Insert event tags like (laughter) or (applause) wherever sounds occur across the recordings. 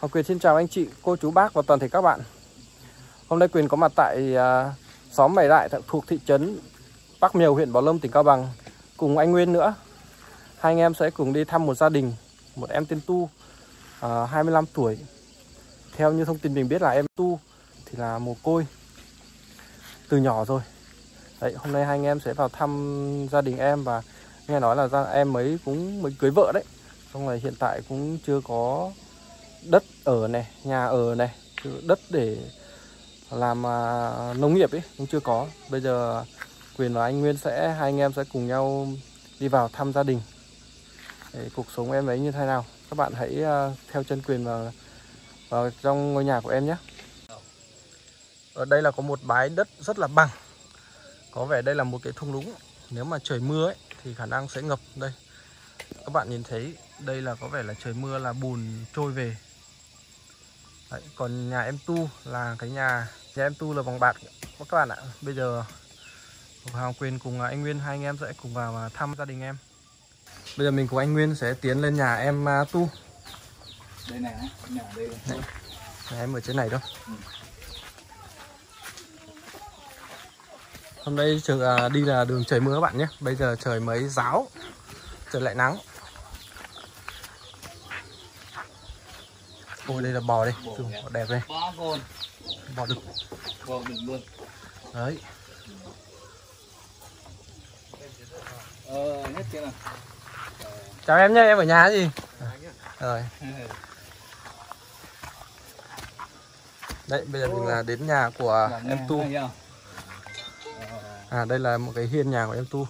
Hoàng Quyền xin chào anh chị, cô chú bác và toàn thể các bạn. Hôm nay Quyền có mặt tại uh, xóm Mày Đại thuộc thị trấn Bắc Miều, huyện Bảo Lâm, tỉnh Cao Bằng. Cùng anh Nguyên nữa. Hai anh em sẽ cùng đi thăm một gia đình Một em tên Tu, à, uh, 25 tuổi. Theo như thông tin mình biết là em Tu thì là mồ côi Từ nhỏ rồi. Đấy, hôm nay hai anh em sẽ vào thăm gia đình em và nghe nói là gia em ấy cũng mới cưới vợ đấy. Xong rồi hiện tại cũng chưa có đất ở này nhà ở này đất để làm à, nông nghiệp ấy cũng chưa có. Bây giờ quyền và anh nguyên sẽ hai anh em sẽ cùng nhau đi vào thăm gia đình. Để cuộc sống em ấy như thế nào? Các bạn hãy à, theo chân quyền vào, vào trong ngôi nhà của em nhé. Ở đây là có một bãi đất rất là bằng. Có vẻ đây là một cái thung lũng. Nếu mà trời mưa ấy thì khả năng sẽ ngập. Đây các bạn nhìn thấy đây là có vẻ là trời mưa là bùn trôi về. Đấy, còn nhà em tu là cái nhà nhà em tu là bằng bạc các bạn ạ bây giờ Hoàng Quyền cùng anh Nguyên hai anh em sẽ cùng vào thăm gia đình em. Bây giờ mình cùng anh Nguyên sẽ tiến lên nhà em uh, tu. Đây này nhà đây này. Nhà em ở trên này đâu ừ. hôm nay trường à, đi là đường trời mưa các bạn nhé. Bây giờ trời mới ráo trời lại nắng ôi đây là bò đây. Bò đẹp. đây. Bò đực bò đực luôn. Đấy. Ờ nhất chưa nào? Chào em nhé em ở nhà gì? Rồi. (laughs) Đấy bây giờ mình là đến nhà của em tu. à đây là một cái hiên nhà của em tu.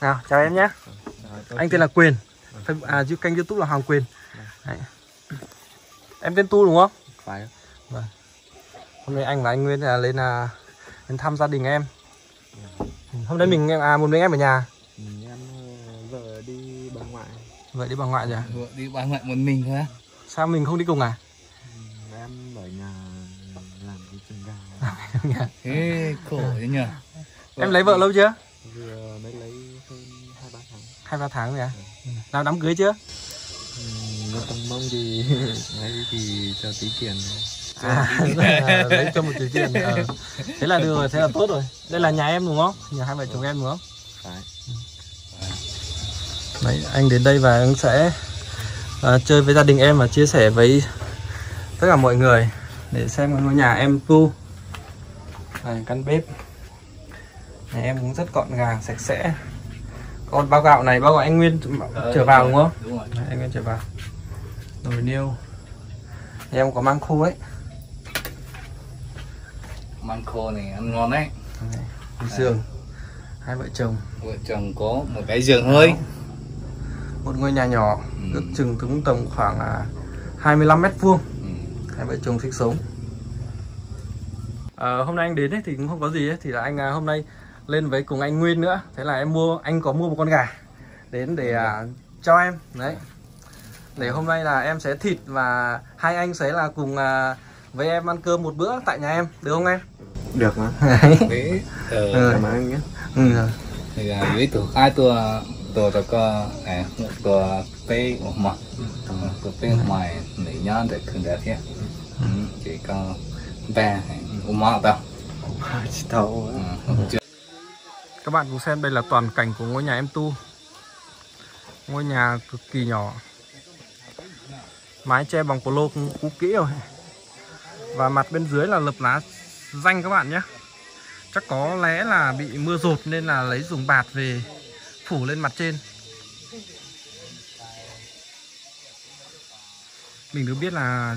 Nào chào em nhé. Anh tên là quyền à kênh youtube là hoàng quyền. Đấy. em tên tu đúng không? Phải. Vâng. Hôm nay anh và anh nguyên là lên là lên thăm gia đình em. Hôm nay mình à một mình em ở nhà. Em vợ đi bà ngoại. Vậy đi bà ngoại rồi vợ đi bà ngoại một mình thôi sao mình không đi cùng à? Em ở nhà làm cái chân gà. (laughs) Thế khổ thế nhỉ em lấy vợ lâu chưa? Vừa mới lấy hơn hai ba tháng. Hai ba tháng rồi à? Ừ. làm đám cưới chưa? Nó không mong gì lấy thì cho tí tiền. À, (laughs) lấy cho một tí tiền à. thế là được rồi thế là tốt rồi. Đây là nhà em đúng không? Nhà hai vợ chồng em đúng không? Phải. Đấy anh đến đây và anh sẽ uh, chơi với gia đình em và chia sẻ với tất cả mọi người để xem ngôi nhà em tu. Này căn bếp. Này em cũng rất gọn gàng sạch sẽ còn bao gạo này bao gạo anh Nguyên ờ, trở vào đúng không? Đúng rồi. Đấy, anh Nguyên trở vào. Nồi niêu. Em có măng khô ấy. Măng khô này ăn ngon đấy. Đấy, giường. Hai vợ chồng. Vợ chồng có một cái giường thôi. Một ngôi nhà nhỏ, ừ. ước chừng cũng tầm khoảng à, 25 mét vuông. Ừ. Hai vợ chồng sinh sống. À, hôm nay anh đến ấy, thì cũng không có gì ấy, thì là anh à, hôm nay lên với cùng anh Nguyên nữa. Thế là em mua anh có mua một con gà đến để uh, cho em. Đấy. Để hôm nay là em sẽ thịt và hai anh sẽ là cùng uh, với em ăn cơm một bữa tại nhà em. Được không em? Được mà. Đấy. (laughs) Ờ, ừ. cảm ơn anh nhé. Ừ. thì là dưới từ hai tua tua tao có à tua pe mà tua pe mày để nhớ để khử đẹp nhé. Chỉ có ba mà tao chỉ tao các bạn cùng xem đây là toàn cảnh của ngôi nhà em tu. Ngôi nhà cực kỳ nhỏ. Mái che bằng polo cũng cũ kỹ rồi. Và mặt bên dưới là lập lá danh các bạn nhé. Chắc có lẽ là bị mưa rột nên là lấy dùng bạt về phủ lên mặt trên. Mình được biết là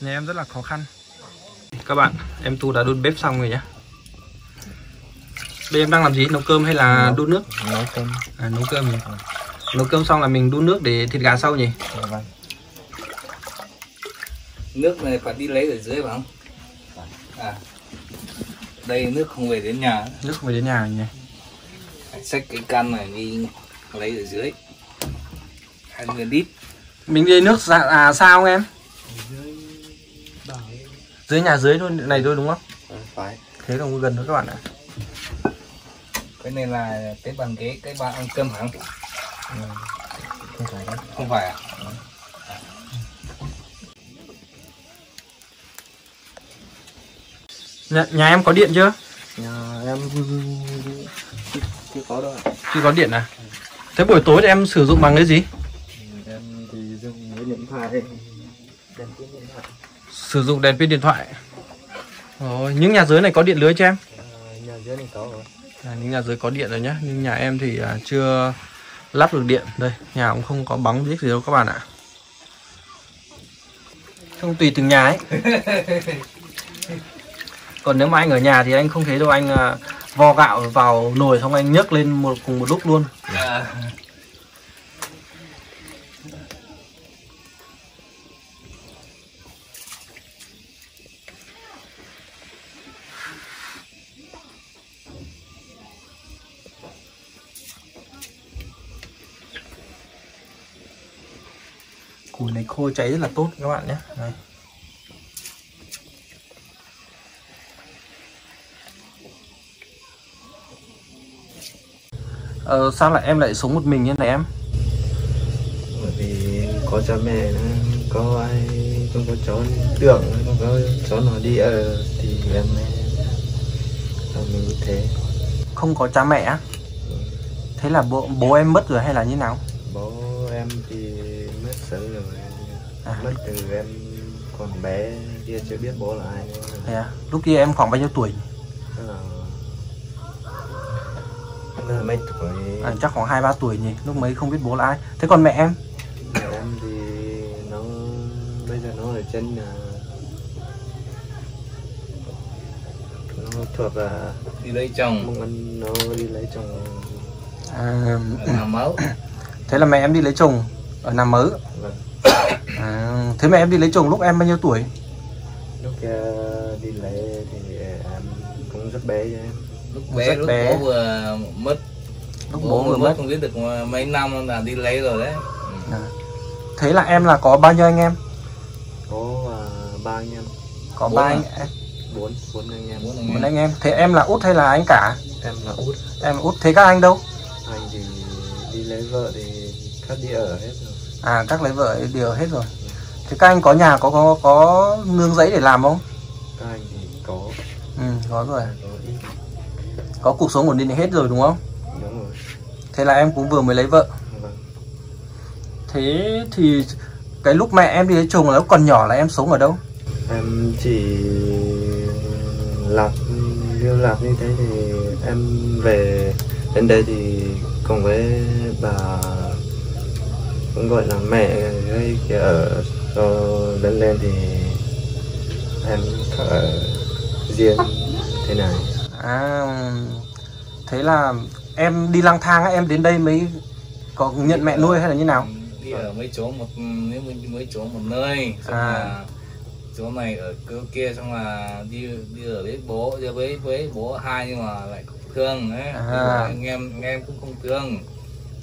nhà em rất là khó khăn. Các bạn, em tu đã đun bếp xong rồi nhé đây em đang làm gì? Nấu cơm hay là nấu, đun nước? Nấu cơm. À, nấu cơm nhỉ? Nấu cơm xong là mình đun nước để thịt gà sau nhỉ? Dạ vâng. Nước này phải đi lấy ở dưới phải không? À. Đây nước không về đến nhà. Nước không về đến nhà nhỉ? Phải xách cái can này đi lấy ở dưới. 20 lít. Mình đi nước dạ, à, sao không em? Dưới nhà dưới luôn này thôi đúng không? À, phải. Thế là gần thôi các bạn ạ cái này là cái bàn ghế cái bàn ăn cơm hẳn ừ. không phải đâu không phải à? Nhà, nhà em có điện chưa? Nhà em chưa có đâu ạ. chưa có điện à? Thế buổi tối thì em sử dụng bằng cái gì? Em thì dùng cái điện thoại. Đèn pin điện thoại. Sử dụng đèn pin điện thoại. Rồi, những nhà dưới này có điện lưới cho em? À, nhà dưới này có rồi à, những nhà dưới có điện rồi nhá. Nhưng nhà em thì à, chưa lắp được điện. Đây nhà cũng không có bóng biết gì đâu các bạn ạ. Không tùy từng nhà ấy. (laughs) Còn nếu mà anh ở nhà thì anh không thấy đâu anh à, vo gạo vào nồi xong anh nhấc lên một cùng một lúc luôn. À, khô cháy rất là tốt các bạn nhé đây. Ờ, sao lại em lại sống một mình như này em? bởi vì có cha mẹ có ai không có cháu tưởng không có cháu nào đi ở thì em làm mình như thế Không có cha mẹ á? Thế là bố, bố em mất rồi hay là như nào? bố em thì mất sớm rồi À. mất từ em còn bé kia chưa biết bố là ai. Thế à? Lúc kia em khoảng bao nhiêu tuổi? Là mấy tuổi À, chắc khoảng 2-3 tuổi nhỉ Lúc mấy không biết bố là ai Thế còn mẹ em? em thì nó bây giờ nó ở trên là nó thuộc là đi lấy chồng mong anh nó đi lấy chồng À, ở Nam Mẫu (clears throat) thế là mẹ em đi lấy chồng ở Nam Mớ vâng à, Thế mẹ em đi lấy chồng lúc em bao nhiêu tuổi? lúc kia đi lấy thì em cũng rất bé cho em lúc Rất bé lúc bé. bố vừa mất Lúc bố vừa mất không biết được mấy năm là đi lấy rồi đấy à. Thế là em là có bao nhiêu anh em? có à, ba anh em Có ba à? anh em bốn bốn anh em Bốn anh em. anh em Thế em là út hay là anh cả? em là út Em là út Thế các anh đâu? anh thì đi lấy vợ thì khác đi ở hết rồi À các lấy vợ đều hết rồi. Thế các anh có nhà có có, có nương giấy để làm không? các anh thì có. Ừ có rồi. Có cuộc sống ổn định hết rồi đúng không? đúng rồi. Thế là em cũng vừa mới lấy vợ. Vâng. Thế thì cái lúc mẹ em đi lấy chồng là lúc còn nhỏ là em sống ở đâu? em chỉ lạc lưu lạc như thế thì em về đến đây thì cùng với bà cũng gọi là mẹ gây kia ở cho lớn lên thì em ở riêng thế này À thế là em đi lang thang em đến đây mới có nhận mẹ nuôi hay là như nào? đi ở mấy chỗ một nếu mấy, mấy chỗ một nơi xong À. là chỗ này ở chỗ kia xong là đi đi ở với bố với với với bố hai nhưng mà lại không thương đấy À. Anh em anh em cũng không thương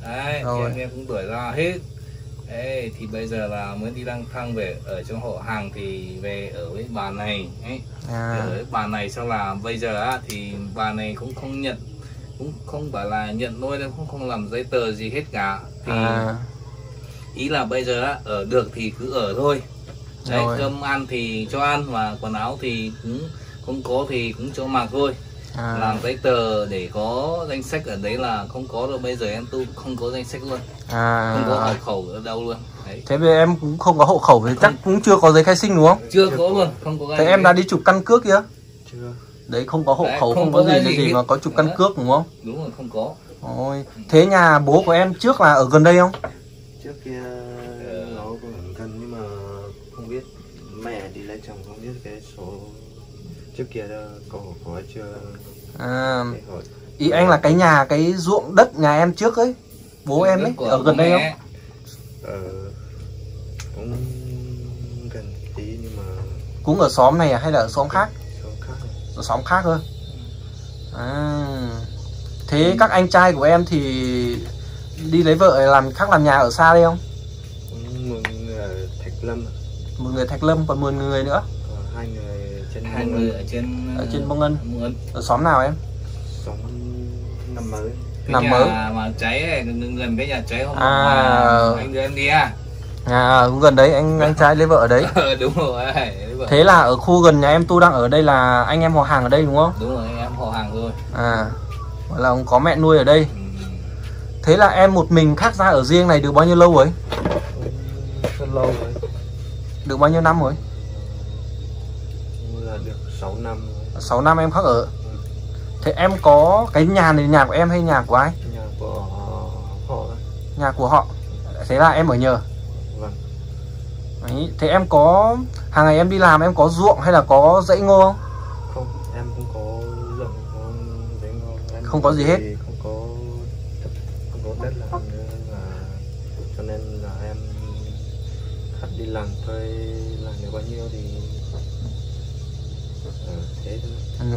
đấy anh em cũng đuổi ra hết Đấy, thì bây giờ là mới đi lang thang về ở trong hộ hàng thì về ở với bà này ấy. À, ở với bà này sau là bây giờ á thì bà này cũng không nhận cũng không phải là nhận nuôi đâu cũng không làm giấy tờ gì hết cả. Thì à, ý là bây giờ á ở được thì cứ ở thôi. Đấy cơm ăn thì cho ăn và quần áo thì cũng không có thì cũng cho mặc thôi à, làm giấy tờ để có danh sách ở đấy là không có rồi bây giờ em tu không có danh sách luôn không có hộ à. khẩu ở đâu luôn đấy Thế bây giờ em cũng không có hộ khẩu thì chắc cũng chưa có giấy khai sinh đúng không? chưa có luôn không có Thế em đã đi chụp căn cước chưa? chưa Đấy không có hộ Đấy, khẩu không không, có có gì gì hết. mà có chụp căn Đấy. cước đúng không? đúng rồi không có Ôi, thế nhà bố của em trước là ở gần đây không? trước kia nó cũng ở gần nhưng mà không biết mẹ đi lấy chồng không biết cái số trước kia đó có chưa À, ý anh là cái nhà cái ruộng đất nhà em trước ấy bố em ấy ở gần đây không? ờ cũng gần tí nhưng mà Cũng ở xóm này à hay là ở xóm khác? số khác. Ở xóm khác thôi. À, thế các anh trai của em thì đi lấy vợ làm khác làm nhà ở xa đây không? một người ở Thạch Lâm Một người Thạch Lâm còn một người nữa trên hai người ở trên ở trên Bông Ngân. Bông Ngân ở xóm nào em? sống năm mới. Cái nằm nhà mới. mà cháy này, gần gần cái nhà cháy hôm À. mà anh đưa em đi à? À cũng gần đấy anh anh trai lấy vợ ở đấy. Ờ, (laughs) đúng rồi đấy vậy. thế là ở khu gần nhà em tu đang ở đây là anh em họ hàng ở đây đúng không? Đúng rồi anh em họ hàng thôi à gọi là có mẹ nuôi ở đây. Ừ. thế là em một mình khác ra ở riêng này được bao nhiêu lâu rồi? Rất lâu rồi. Được bao nhiêu năm rồi? là được 6 năm. Rồi 6 năm em khác ở. Thế em có cái nhà này nhà của em hay nhà của ai? Nhà của họ. Nhà của họ. Thế là em ở nhờ. Vâng. Đấy. thế em có hàng ngày em đi làm em có ruộng hay là có dãy ngô không? Không em không có rộng có giấy ngô. Em Không có gì hết? không có không có đất làm nữa là cho nên là em đi làm thuê làm được bao nhiêu thì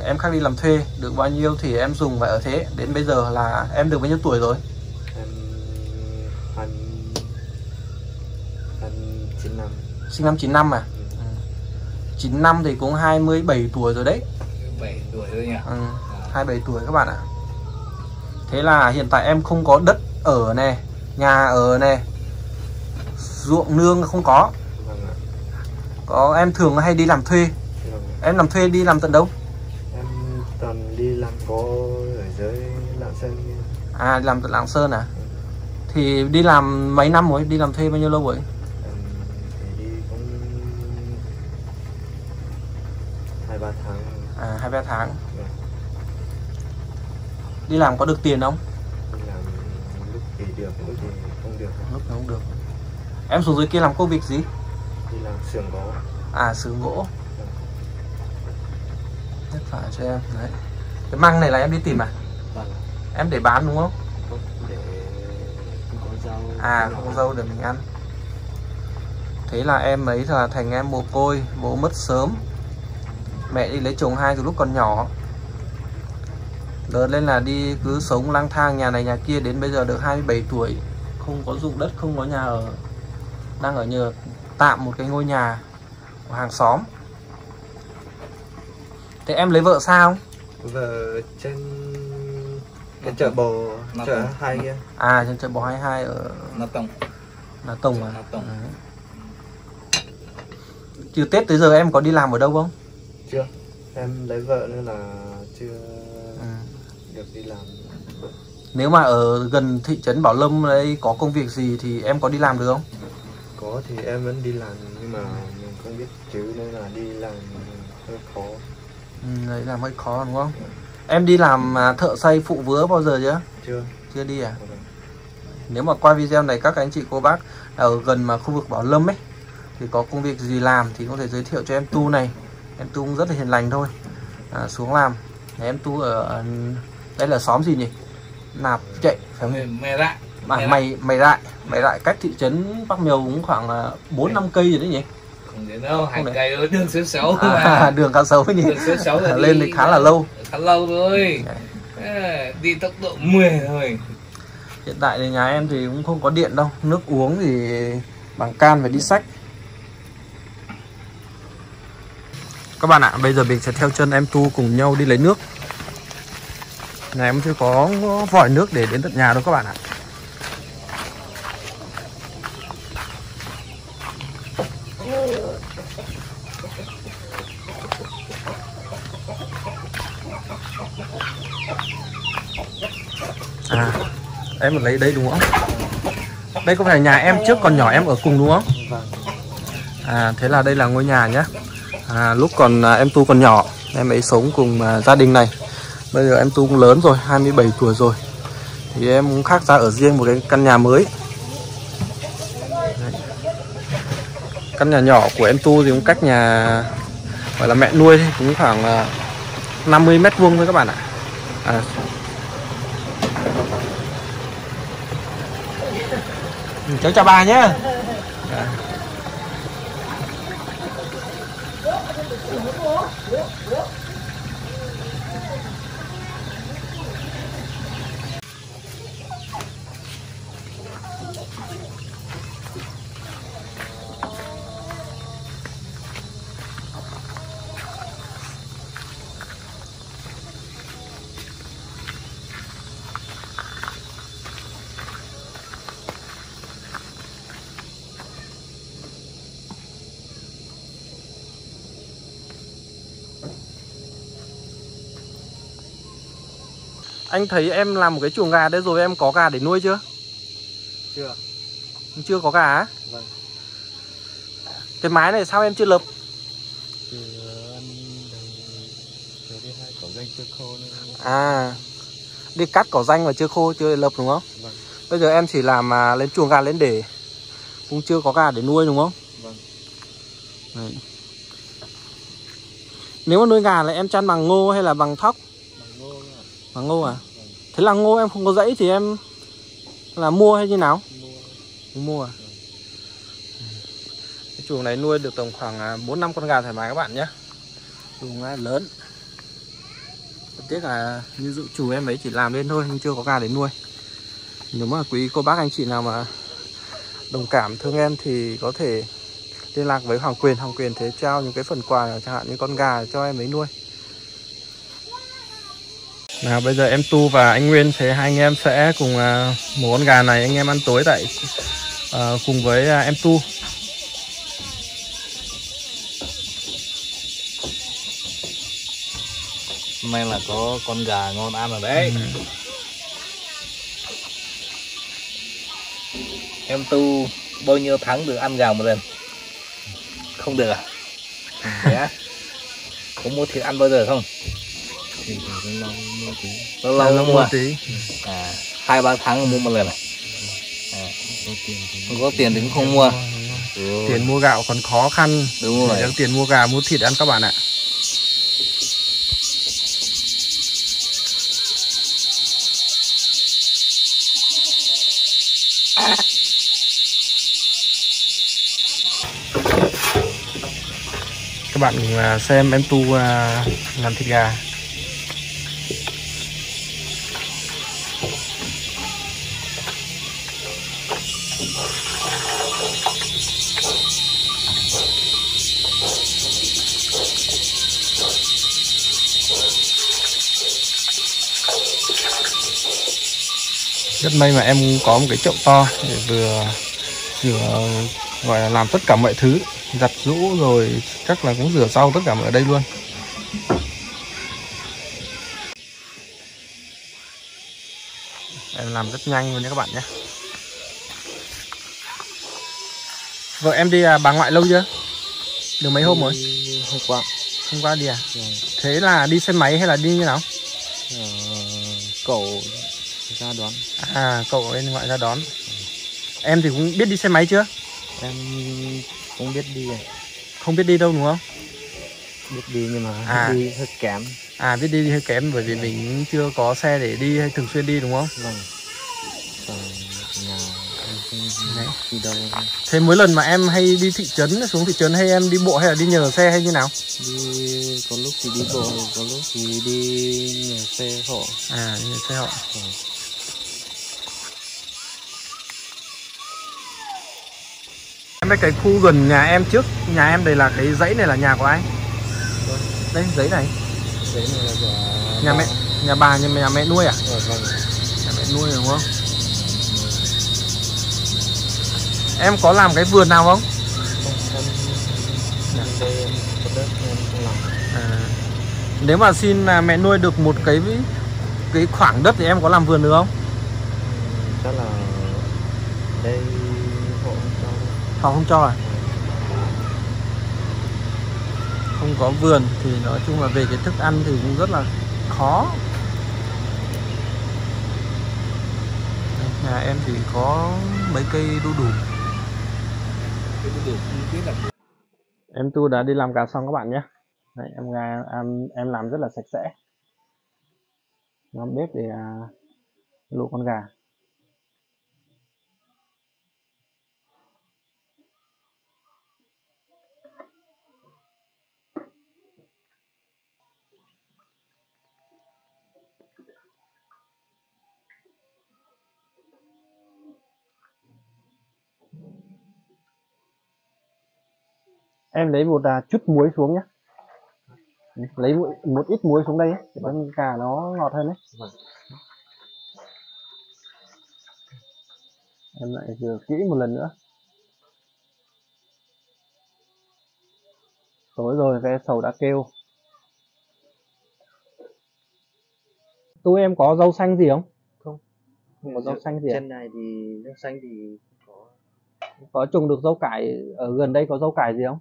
em khác đi làm thuê được bao nhiêu thì em dùng và ở thế. Đến bây giờ là em được bao nhiêu tuổi rồi? Em hai hai chín năm. Sinh năm 95 à? Ừ. 9 năm thì cũng 27 tuổi rồi đấy. Bảy tuổi thôi nhỉ? Ừ, 27 tuổi các bạn ạ. Thế là hiện tại em không có đất ở nè nhà ở nè ruộng nương không có. Vâng có em thường hay đi làm thuê. Vâng em làm thuê đi làm tận đâu em toàn đi làm có ở dưới lạng sơn kia. À làm tận lạng sơn à? Thì đi làm mấy năm rồi? Đi làm thuê bao nhiêu lâu rồi? Em thì đi cũng hai ba tháng. À hai ba tháng. Vâng. đi làm có được tiền không? Đi làm lúc thì được lúc thì không được. Lúc nào không được. Em xuống dưới kia làm công việc gì? Đi làm xưởng gỗ. À xưởng gỗ. Nhất phải cho em đấy. Cái măng này là em đi tìm à? Vâng em để bán đúng không? Để không có rau. À không có dâu để mình ăn. Thế là em ấy là thành em mồ côi bố mất sớm. Mẹ đi lấy chồng hai từ lúc còn nhỏ. Lớn lên là đi cứ sống lang thang nhà này nhà kia đến bây giờ được 27 tuổi. Không có dụng đất không có nhà ở. Đang ở nhờ tạm một cái ngôi nhà của hàng xóm. Thế em lấy vợ sao? Vợ trên cái chợ bò Nó chợ hai kia à trên chợ bò 22 ở nó tổng là Tùng à. Ừ. Từ Tết tới giờ em có đi làm ở đâu không? chưa em lấy vợ nên là chưa Ừ. được đi làm Nếu mà ở gần thị trấn Bảo Lâm đấy có công việc gì thì em có đi làm được không? có thì em vẫn đi làm nhưng mà mình không biết chữ nên là đi làm hơi khó Ừ, đấy làm hơi khó đúng không? Em đi làm à, thợ xây phụ vứa bao giờ chưa? chưa Chưa đi à? Nếu mà qua video này các anh chị cô bác ở gần mà khu vực Bảo Lâm ấy thì có công việc gì làm thì có thể giới thiệu cho em Tu này. Em Tu cũng rất là hiền lành thôi. À, xuống làm. Em Tu ở đây là xóm gì nhỉ? Nạp chạy phải không? mẹ lại À, mày mày lại mày lại cách thị trấn Bắc Miều cũng khoảng là bốn năm cây rồi đấy nhỉ đâu hành đấy. cây đường số 6 à, mà. (laughs) đường khá xấu nhỉ? Đường số 6 là (laughs) lên thì khá là lâu. Khá lâu rồi. À, đi tốc độ 10 thôi hiện tại thì nhà em thì cũng không có điện đâu. Nước uống thì bằng can phải đi sách. Các bạn ạ bây giờ mình sẽ theo chân em tu cùng nhau đi lấy nước. Nhà em chưa có vòi nước để đến tận nhà đâu các bạn ạ. À, em lấy đây đúng không? Đây có phải nhà em trước còn nhỏ em ở cùng đúng không? vâng À, thế là đây là ngôi nhà nhá. À, lúc còn à, em Tu còn nhỏ, em ấy sống cùng à, gia đình này. Bây giờ em Tu cũng lớn rồi, 27 tuổi rồi. Thì em cũng khác ra ở riêng một cái căn nhà mới. Đấy. Căn nhà nhỏ của em Tu thì cũng cách nhà gọi là mẹ nuôi thì cũng khoảng à, 50 mét vuông thôi các bạn ạ. À, Ừ, cháu chào bà nhé. Anh thấy em làm một cái chuồng gà đấy rồi em có gà để nuôi chưa? chưa Chưa có gà á? vâng Cái mái này sao em chưa lợp? thì anh rồi đi hai cỏ danh chưa khô nên À Đi cắt cỏ danh mà chưa khô chưa lợp đúng không? vâng Bây giờ em chỉ làm à, lên chuồng gà lên để Cũng chưa có gà để nuôi đúng không? vâng Đấy. Nếu mà nuôi gà là em chăn bằng ngô hay là bằng thóc? Bằng ngô à? Thế là ngô em không có dãy thì em là mua hay như nào? mua mua à? Cái chuồng này nuôi được tầm khoảng 4 năm con gà thoải mái các bạn nhé. Chuồng này lớn. Tiếc là như dụ chủ em ấy chỉ làm lên thôi nhưng chưa có gà để nuôi. Nếu mà quý cô bác anh chị nào mà đồng cảm thương em thì có thể liên lạc với Hoàng Quyền, Hoàng Quyền thế trao những cái phần quà chẳng hạn như con gà cho em ấy nuôi. Nào bây giờ em Tu và anh Nguyên thế hai anh em sẽ cùng à, một con gà này anh em ăn tối tại à, cùng với à, em Tu. hôm nay là có con gà ngon ăn rồi đấy. Ừ. em tu bao nhiêu tháng được ăn gà một lần? Không được à? (laughs) Á? Có mua thịt ăn bao giờ không thì phải lâu mua tí lâu lâu Lâu mua à? tí. à hai ba tháng mua một lần à, à không có tiền thì cũng không mua. Tiền mua gạo còn khó khăn. đúng rồi tiền mua gà mua thịt ăn các bạn ạ. Các bạn à, xem em tu à, làm thịt gà. Rất may mà em có một cái chậu to để vừa rửa gọi là làm tất cả mọi thứ giặt rũ rồi chắc là cũng rửa rau tất cả ở đây luôn. Em làm rất nhanh luôn nhé các bạn nhé. Vợ em đi à, bà ngoại lâu chưa? Được mấy hôm rồi? Hôm qua. Hôm qua đi à? Vâng. thế là đi xe máy hay là đi như nào? Ờ, cậu ra đón. À cậu bên ngoại ra đón. Em thì cũng biết đi xe máy chưa? Em cũng biết đi. Không biết đi đâu đúng không? Biết đi nhưng mà À. đi hơi kém. À biết đi hơi kém bởi vì mình chưa có xe để đi hay thường xuyên đi đúng không? Vâng. Đấy. đi đâu. Thế mỗi lần mà em hay đi thị trấn xuống thị trấn hay em đi bộ hay là đi nhờ xe hay như nào? Đi có lúc thì đi bộ có lúc thì đi nhờ xe họ. À nhờ xe họ. Vâng. Em biết cái khu gần nhà em trước. Nhà em đây là cái dãy này là nhà của ai? Đây dãy này. Đấy này là của nhà mẹ nhà bà nhà, nhà mẹ nuôi à? Vâng. Nhà mẹ nuôi đúng không? Em có làm cái vườn nào không? À, nếu mà xin à, mẹ nuôi được một cái cái khoảng đất thì em có làm vườn được không? Chắc là đây họ không cho à? Không có vườn thì nói chung là về cái thức ăn thì cũng rất là khó. Nhà em thì có mấy cây đu đủ. Em tu đã đi làm gà xong các bạn nhé. Đấy, em em, em làm rất là sạch sẽ. Làm bếp để à, luộc con gà em lấy một à, chút muối xuống nhé lấy một, một ít muối xuống đây ấy, để con gà nó ngọt hơn đấy Vâng. em lại rửa kỹ một lần nữa tối rồi cái sầu đã kêu Tôi em có rau xanh gì không? Không. Không có rau xanh gì à? trên này thì rau xanh thì có Có trồng được rau cải ở gần đây có rau cải gì không?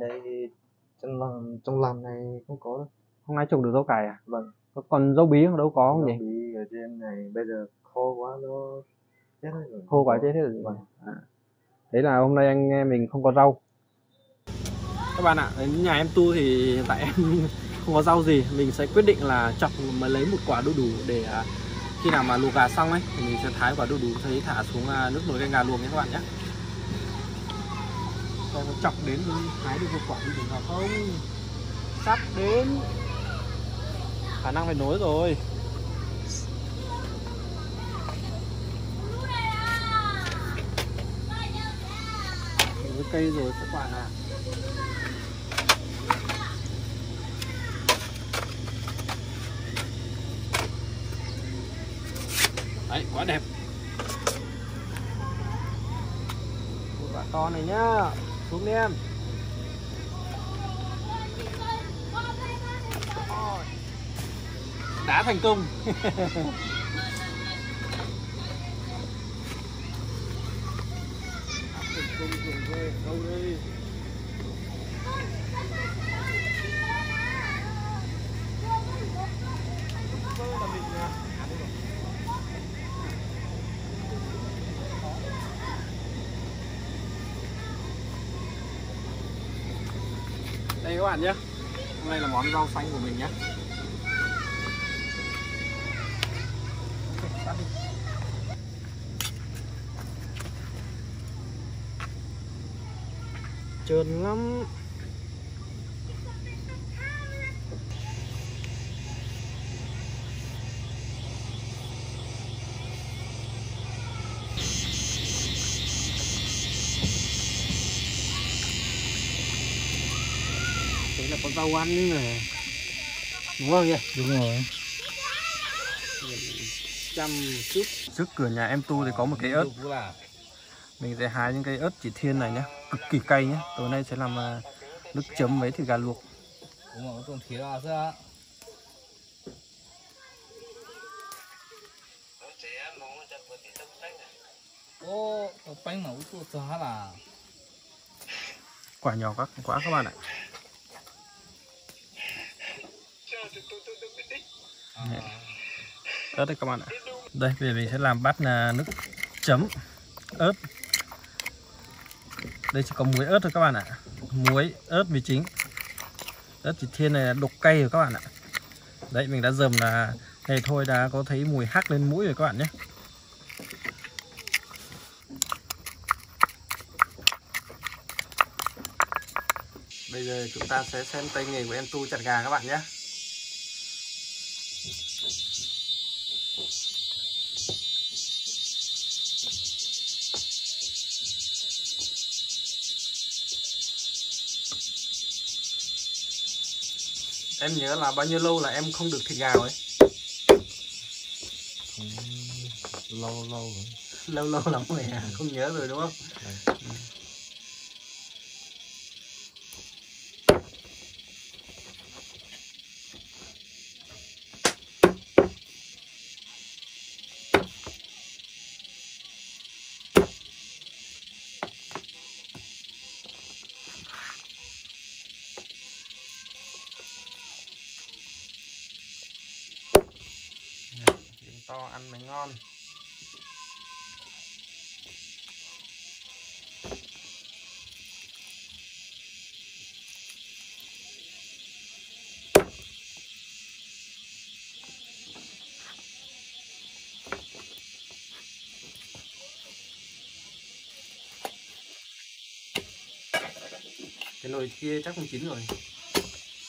Đây trong làng trong làng này không có đâu Không ai trồng được rau cải à? vâng Có- Còn rau bí đâu có không Rau nhỉ? bí ở trên này bây giờ khô quá nó chết hết rồi Khô quá chết hết rồi. Vâng. À. Đấy là hôm nay anh em mình không có rau. Các bạn ạ, đến nhà em tu thì hiện tại em (laughs) không có rau gì, mình sẽ quyết định là chọc mà lấy một quả đu đủ để à, khi nào mà luộc gà xong ấy thì mình sẽ thái quả đu đủ thấy thả xuống à, nước nồi canh gà luộc nhé các bạn nhé. Còn nó chọc đến hái được một quả như thế nào không? Sắp đến. Khả năng phải nối rồi. với cây rồi, các bạn ạ đấy, quá đẹp quả to này nhá xuống đi em. Đã thành công (laughs) rau xanh của mình nhé trơn lắm. Rau ăn này đúng không nhỉ? Đúng rồi. Chăm chút. Trước cửa nhà em tu thì có một cây ớt. Là mình sẽ hái những cây ớt chỉ thiên này nhé cực kỳ cay nhé tối nay sẽ làm à, nước chấm với thịt gà luộc. Đúng rồi tôi thấy là sao ô bánh mà tôi cho là. Quả nhỏ quá quá các bạn ạ ớt đây, các bạn ạ. Đây, bây giờ mình sẽ làm bát là nước chấm, ớt. Đây, chỉ có muối, ớt thôi, các bạn ạ. Muối, ớt vị chính. Ớt chỉ thiên này là đục cay rồi, các bạn ạ. Đấy, mình đã dầm là, này thôi, đã có thấy mùi hắc lên mũi rồi, các bạn nhé. Bây giờ chúng ta sẽ xem tay nghề của em tu chặt gà, các bạn nhé. Em nhớ là bao nhiêu lâu là em không được thịt gà ấy lâu lâu rồi. Lâu lâu lắm rồi à, không nhớ rồi đúng không Ăn mới ngon. Cái nồi kia chắc không chín rồi.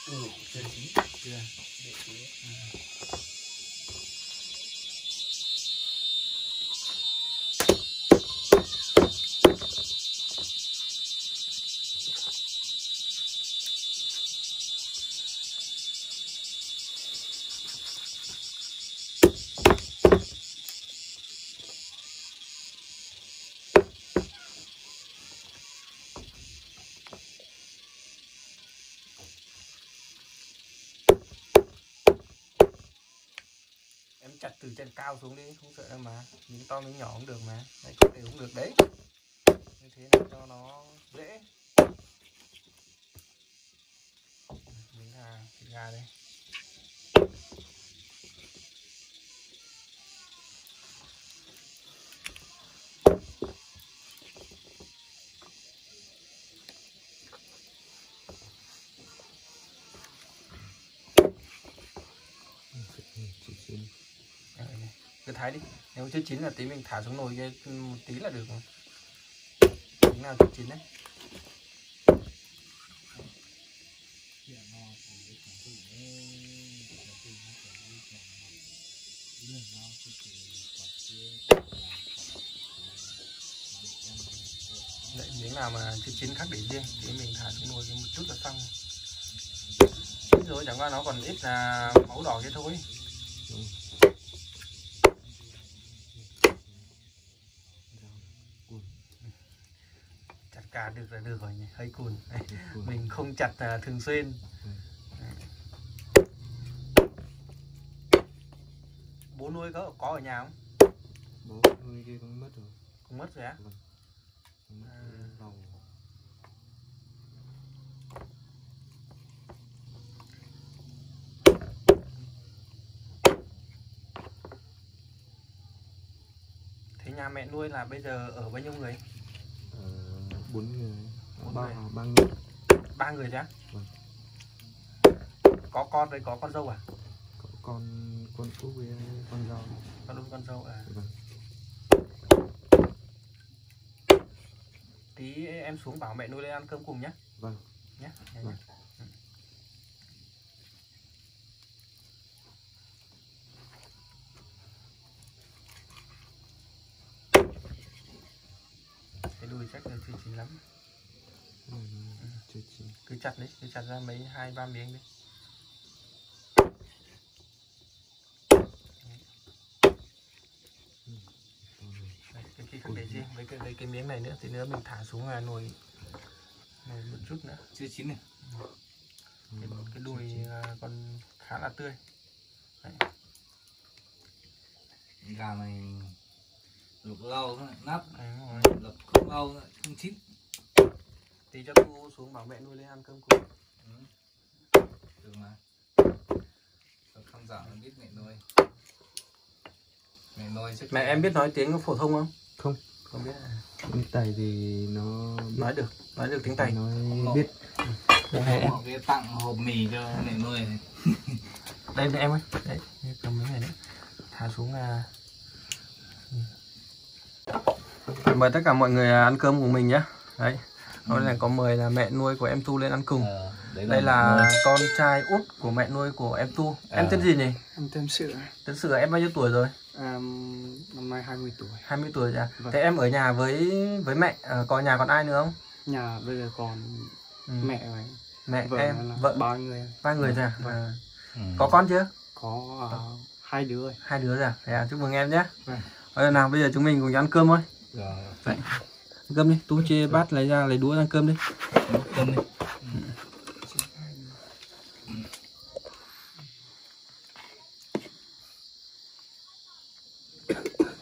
Ừ chưa chín. Chưa cao xuống đi, không sợ đâu mà. Miếng to miếng nhỏ cũng được mà. Đấy, có thể cũng được đấy. Như thế là cho nó dễ. Miếng gà, thịt gà đây. Thái đi. Nếu chưa chín là tí mình thả xuống nồi ừ, một tí là được rồi. Miếng nào chưa chín đấy. Đấy, miếng nào mà chưa chín khác để riêng thì mình thả xuống nồi một chút là xong. Chín rồi chẳng qua nó còn ít là máu đỏ kia thôi. Cả được là được rồi nhỉ? Hơi cùn. (laughs) Mình không chặt à, thường xuyên. Bố nuôi có có ở nhà không? Bố nuôi kia cũng mất rồi. Không mất rồi á? Cũng mất À. thế nhà mẹ nuôi là bây giờ ở bao nhiêu người bốn người. Bốn ba. người. ba người. Ba người đấy á Vâng. có con với có con dâu à? Có con con út với con dâu. Con út con dâu à. Vâng. Tí em xuống bảo mẹ nuôi lên ăn cơm cùng nhé vâng. Nhé nhé, Vâng. nhé. cái đùi chắc là chưa chín lắm. Ừ, cứ chặt đấy cứ chặt ra mấy hai ba miếng đi Đấy, để riêng với cái lấy cái miếng này nữa thì nữa mình thả xuống là nồi nồi một chút nữa. Chưa chín này. Cái, cái đùi à, còn khá là tươi. Gà này luộc lâu nắp. Đấy, rồi. luộc không lâu không chín tí cho tu xuống bảo mẹ nuôi lên ăn cơm cùng. Ừ. được mà. Tôi không giảm nó biết mẹ nuôi. Mẹ nuôi chắc mẹ em biết nói tiếng phổ thông không? Không. Không biết. Tiếng tài thì nó biết, nói được nói được tiếng tây nói biết. Họ cái tặng hộp mì cho mẹ nuôi này. (laughs) đây đây em ơi. Đấy cầm miếng này nữa thả xuống à mời tất cả mọi người ăn cơm cùng mình nhé. Đấy hôm nay có mời là mẹ nuôi của em tu lên ăn cùng Ờ, đấy đây là nuôi. con trai út của mẹ nuôi của em tu em À. tên gì nhỉ Em tên Sữa, tên sửa em bao nhiêu tuổi rồi em năm nay 20 tuổi. 20 tuổi à Vâng. thế em ở nhà với với mẹ à, có nhà còn ai nữa không Nhà bây giờ còn ừ. mẹ và mẹ vợ em vợ ba người. ba người rồi à? Vâng. à Ừ. có con chưa Có à, hai đứa rồi. hai đứa rồi à? Thế à chúc mừng em nhé Vâng. Nào bây giờ chúng mình cùng nhau ăn cơm thôi Rồi, ăn cơm đi tú chia bát lấy ra lấy đũa ăn cơm đi. Cơm đi.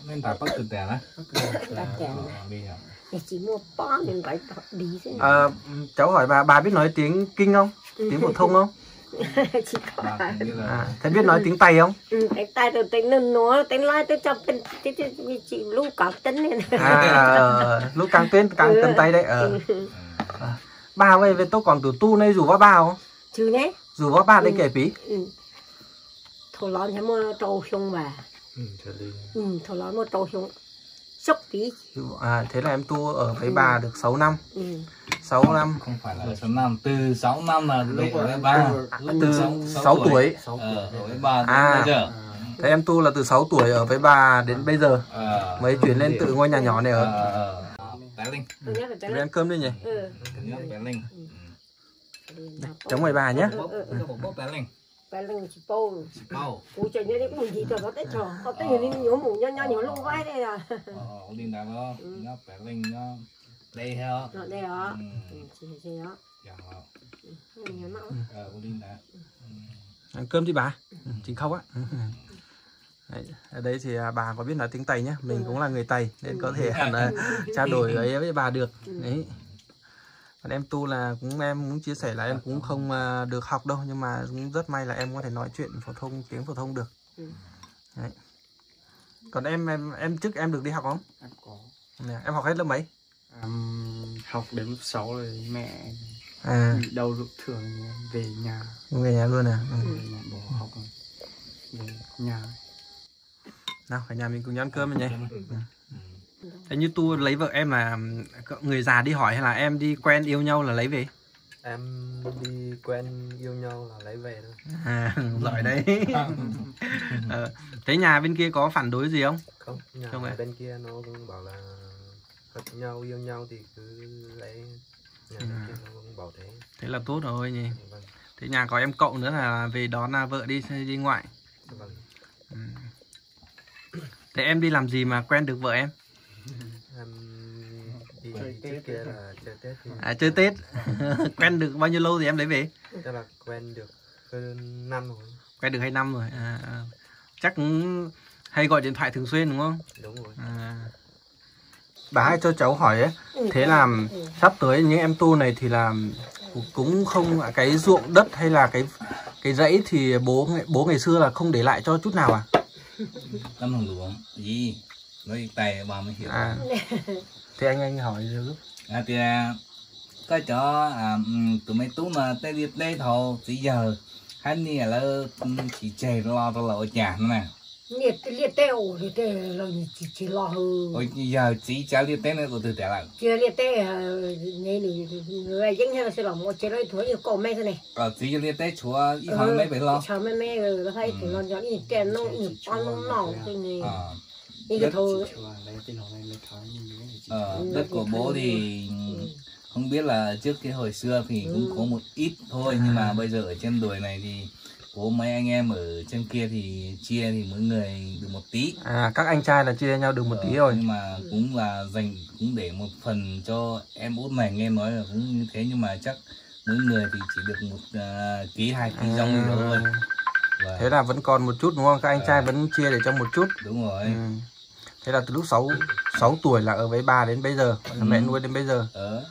Nên tè đó. Tạt đèn chỉ mua bó nên đi thế à, cháu hỏi bà bà biết nói tiếng kinh không? Tiếng phổ thông không (laughs) chỉ có à, thế biết nói tiếng tây không? Ừ, cái tay tôi tên nên nó tên lai tôi cho tên cái cái chị lu cả tính này à ờ, lúc càng tên càng cần tay đấy ờ. À, bà ơi về tôi còn từ tu này rủ vào bà không? Chứ nhé. Rủ vào bà đây kể phí ừ. thổ lon hay mua trâu xong mà. Ừ, ừ, thổ lon mua trâu xong sốc tí. À, thế là em tu ở với bà được 6 năm. Ừ. 6 năm. Không phải là số năm từ 6 năm là lúc ở với ba từ 6 tuổi. ờ ở với đến À. bây giờ. Thế em tu là từ 6 tuổi ở với bà đến bây giờ. Ờ. Mới chuyển lên tự ngôi nhà nhỏ này ở. Ờ ờ bé linh. Phải Chúng mình ăn cơm đi nhỉ? Ừ. bé linh. Chống mời bà nhé. Bốc bốc bốc bé linh phải lần chỉ bầu bao cụ chơi nhớ đi cũng gì rồi có tết rồi có tết nhiều nhớ mù nhớ nhớ nhớ luôn vai đây à. Ờ linh đã đó nhớ bé linh nhớ đây hả? Rồi đây đó ừ. Ừ, chỉ chỉ đó. Dạ nhớ nó ờ linh đã ăn cơm đi bà. Ừ, chính không á. Ừ. Đấy, ở đây thì à, bà có biết nói tiếng Tây nhé mình cũng là người Tây nên có thể là trao đổi ấy với bà được. Đấy còn em tu là cũng em cũng chia sẻ là em cũng không à, được học đâu nhưng mà cũng rất may là em có thể nói chuyện phổ thông tiếng phổ thông được. Ừ. đấy. còn em em em trước em được đi học không? Em có. Nè, em học hết lớp mấy? Em học đến lớp 6 rồi mẹ à. bị đau ruột thường về nhà. Về nhà luôn à? Ừ. về nhà bỏ học rồi. về nhà. Nào cả nhà mình cùng nhau ăn cơm nhé Thế như tu lấy vợ em là người già đi hỏi hay là em đi quen yêu nhau là lấy về? Em đi quen yêu nhau là lấy về thôi. À, (laughs) giỏi đấy. (laughs) Ờ, thế nhà bên kia có phản đối gì không? Không nhà Không ạ. bên kia nó cũng bảo là hợp nhau yêu nhau thì cứ lấy. Nhà bên Ừ. kia nó cũng bảo thế. Thế là tốt rồi nhỉ. Vâng. Thế nhà có em cậu nữa là về đón là vợ đi đi ngoại. Vâng. Ừ. thế em đi làm gì mà quen được vợ em đi Chơi trước Tết kia là chơi tết thì à chơi tết. (laughs) Quen được bao nhiêu lâu thì em lấy về? Tức là quen được hơn năm rồi. Quen được hai năm rồi. À, à. chắc hay gọi điện thoại thường xuyên đúng không? Đúng rồi. À. Bà hay cho cháu hỏi ấy, thế là sắp tới những em tu này thì là cũng không cái ruộng đất hay là cái cái dãy thì bố bố ngày xưa là không để lại cho chút nào à? Tâm hồng luống gì nói tay bà mới hiểu À. Thế anh anh hỏi giúp. à thì à, có cho à, tụi mấy tú mà tây đi tây thôi chỉ giờ hắn nè là chỉ chạy lo cho lộ chả nè liệt liệt tê ổ liệt tê là chỉ chỉ lo hư ôi giờ chỉ trả đi tây nữa của từ trả lại chưa liệt tê này người dân hay là sẽ làm một chế đấy thôi yêu cầu mấy thế này còn chỉ đi tây chúa ít hỏi mấy phải lo chờ mấy mấy rồi nó thấy thì nó cho đi tiền nó nhiều con nó nòng cái này à, chị ờ, đất của bố thì không biết là trước cái hồi xưa thì cũng có một ít thôi nhưng mà bây giờ ở trên đồi này thì bố mấy anh em ở trên kia thì chia thì mỗi người được một tí À các anh trai là chia nhau được một tí Ờ, rồi. nhưng mà cũng là dành cũng để một phần cho em út này nghe nói là cũng như thế nhưng mà chắc mỗi người thì chỉ được một à, ký hai ký rong đó thôi và À. Thế là vẫn còn một chút đúng không? Các anh trai vẫn chia để cho một chút. đúng rồi Ừ. Thế là từ lúc 6 6 tuổi là ở với bà đến bây giờ, là mẹ nuôi đến bây giờ. ở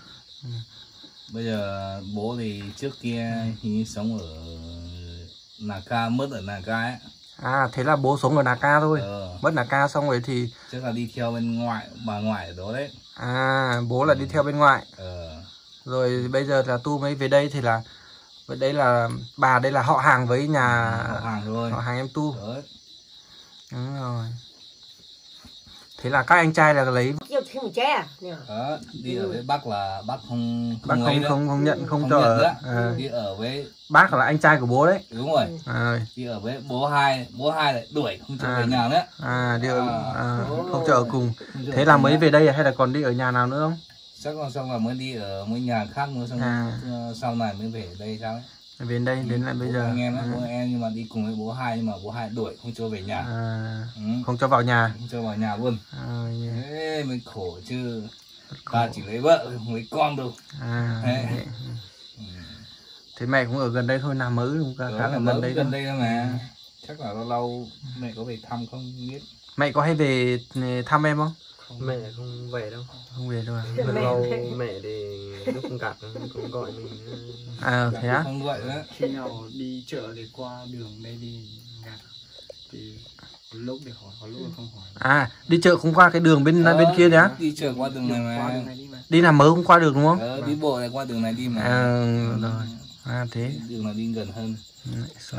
bây giờ bố thì trước kia hình như sống ở Naka mất ở Naka ấy. À thế là bố sống ở Nà Ca thôi. ờ, Mất Nà Ca xong rồi thì chắc là đi theo bên ngoại bà ngoại ở đó đấy. À bố là đi theo bên ngoại. ờ, rồi bây giờ là tu mới về đây thì là vậy đây là bà đây là họ hàng với nhà họ hàng thôi. họ hàng em tu. Đấy. đúng rồi thế là các anh trai là lấy nè. Đó đi ở với bác là bác không bác không không không nhận không, không cho nhận ở à, đi ở với bác là anh trai của bố đấy. Đúng rồi. À, đi ở với bố hai bố hai lại đuổi không cho À. về nhà nữa. À, đi ở, à, không cho ở cùng. Thế là mới về đây hay là còn đi ở nhà nào nữa không? Chắc là xong là mới đi ở mấy nhà khác nữa xong À. ờ, sau này mới về đây sao ấy đến đây đến lại bây giờ. anh em ấy, à, bố em nhưng mà đi cùng với bố hai nhưng mà bố hai đuổi không cho về nhà. À, ừ. không cho vào nhà. Không cho vào nhà luôn. À, yeah. thế mới khổ chứ. Ta chỉ lấy vợ không lấy con đâu à, thế. ừ. thế mẹ cũng ở gần đây thôi làm mới cũng khá, là gần đây gần đây thôi mà. Chắc là lâu lâu mẹ có về thăm không biết. Mẹ có hay về ừ, thăm em không mẹ không về đâu. Không về đâu à? Lâu lâu mẹ thì lúc gạt cũng gọi mình à thế á? không gọi nữa. Khi nào đi chợ để qua đường đây đi gạt thì lúc để hỏi có lúc là không hỏi. À, đi chợ không qua cái đường bên Ờ, bên kia đấy á? đi chợ qua đường này qua mà đường này đi mà. Đi làm mới không qua được đúng không? ờ, đi bộ này qua đường này đi mà. À, rồi. À, thế. đường này đi gần hơn.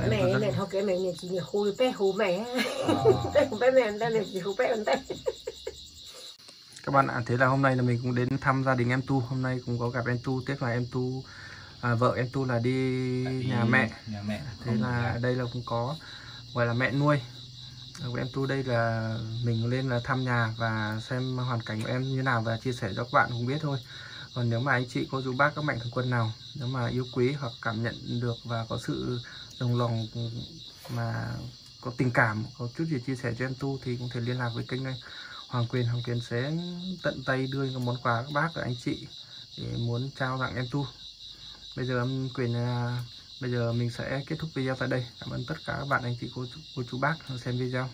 Mẹ mẹ thôi cái mẹ này chỉ nhà khu bé khu mẹ. Ờ. (laughs) bé khu bé mẹ đây là chỉ khu bé bên đây Các bạn ạ, thế là hôm nay là mình cũng đến thăm gia đình em Tu. Hôm nay cũng có gặp em Tu, tiếc là em Tu, à, vợ em Tu là đi nhà mẹ. nhà mẹ Thế là đây là cũng có gọi là mẹ nuôi. Ở em Tu đây là mình lên là thăm nhà và xem hoàn cảnh của em như nào và chia sẻ cho các bạn cũng biết thôi. Còn nếu mà anh chị cô chú bác các mạnh thường quân nào nếu mà yêu quý hoặc cảm nhận được và có sự đồng lòng mà có tình cảm có chút gì chia sẻ cho em tu thì cũng thể liên lạc với kênh này Hoàng Quyền Hoàng Quyền sẽ tận tay đưa những món quà các bác và anh chị để muốn trao tặng em tu. Bây giờ em Quyền à, bây giờ mình sẽ kết thúc video tại đây. Cảm ơn tất cả các bạn, anh chị, cô cô chú bác xem video.